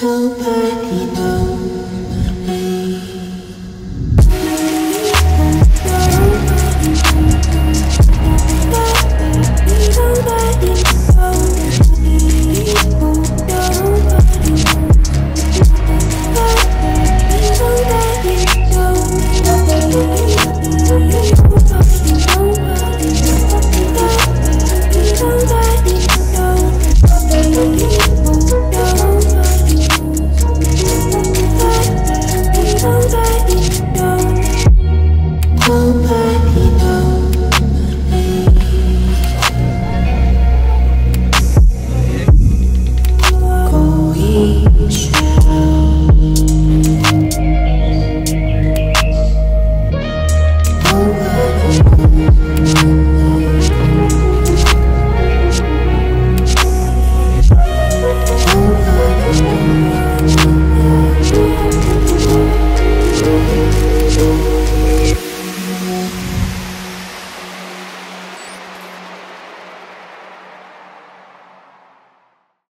Help knows.